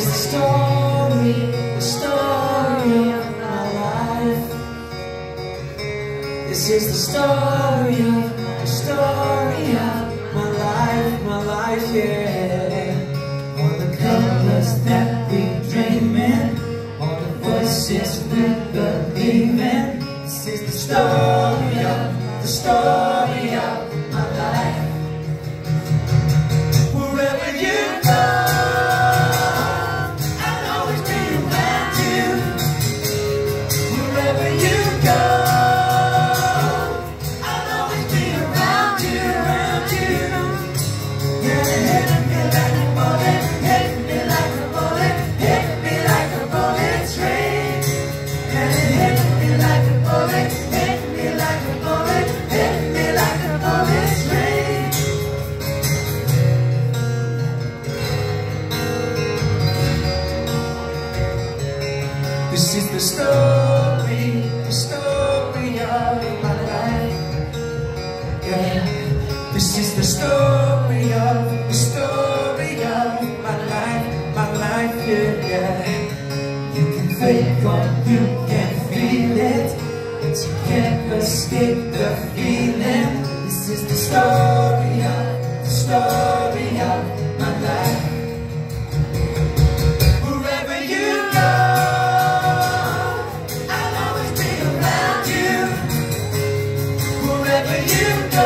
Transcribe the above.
story, the story of my life. This is the story of, the story of my life, my life, yeah. All the colors that we dream in, all the voices we believe in. This is the story of, the story This is the story, the story of my life. Yeah, this is the story of, the story of my life, my life. Yeah, yeah. You can fake or you can feel it, but you can't escape the feeling. This is the story of, the story. you know.